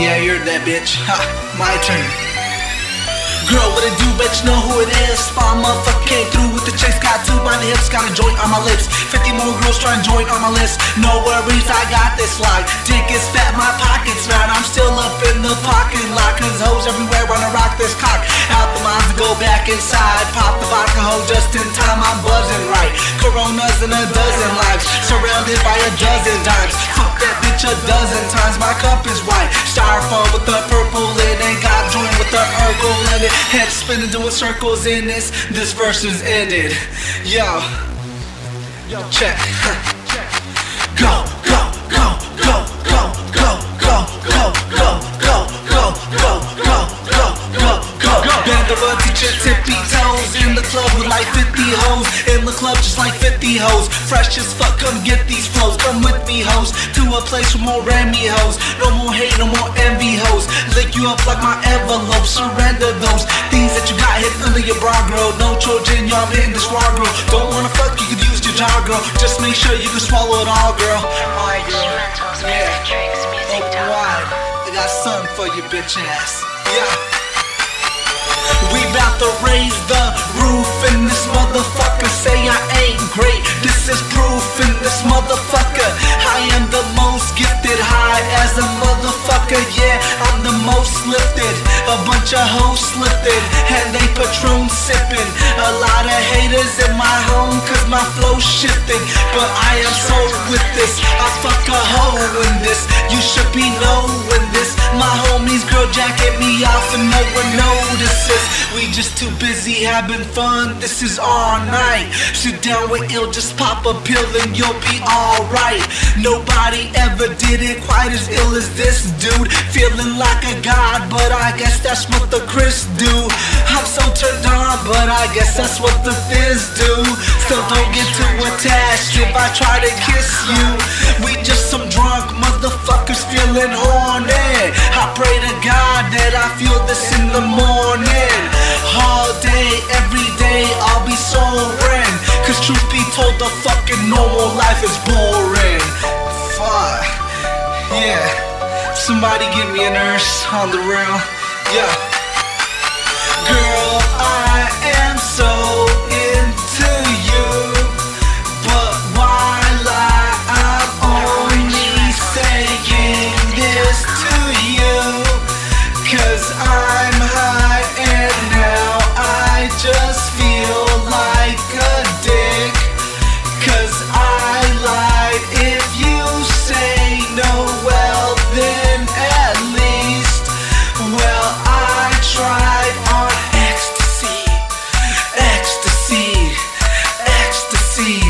Yeah, you're that bitch. Ha, my turn. Girl, what it do, bitch, know who it is. Fine motherfucker came through with the chase Got two by the hips, got a joint on my lips. 50 more girls trying to join on my list. No worries, I got this lock. Dick is fat, my pockets fat I'm still up in the parking lot Cause hoes everywhere wanna rock this cock. Out the minds go back inside. Pop the vodka hole just in time, I'm buzzing right. Coronas in a dozen lives Surrounded by a dozen dimes. Fuck that bitch a dozen times. My cup spinning doing circles in this. This verse is ended. Yo. Yo check. Go, go, go, go, go, go, go, go, like 50 hoes. In the club just like 50 hoes. Fresh as fuck, come get these flows. Come with me hoes. To a place with more Remy hoes. No more hate, no more envy hoes. Lick you up like my envelope. Surrender those things that you got hidden under your bra girl. No Trojan, y'all hitting this raw girl. Don't wanna fuck, you could use your jaw girl. Just make sure you can swallow it all girl. More instrumentals, music music Oh, talk. I got something for you bitch ass. Yeah. We bout to raise the sipping. A lot of haters in my home, cause my flow shifting. But I am so with this. I fuck a hoe in this. You should be knowing this. My homies girl jacket me off and no one notices. We just too busy having fun. This is all night. Sit down with ill, just pop a pill and you'll be alright. Nobody ever did it quite as ill as this dude. Feeling like a god, but I guess that's what the Chris do. I'm so turned but I guess that's what the fizz do. Still don't get too attached if I try to kiss you. We just some drunk motherfuckers feeling horny. I pray to God that I feel this in the morning. All day, every day, I'll be soaring. Cause truth be told, the fucking normal life is boring. Fuck. Yeah. Somebody give me a nurse on the real. Yeah. Cause I'm high and now I just feel like a dick. Cause I lied if you say no well then at least Well I tried on ecstasy Ecstasy Ecstasy.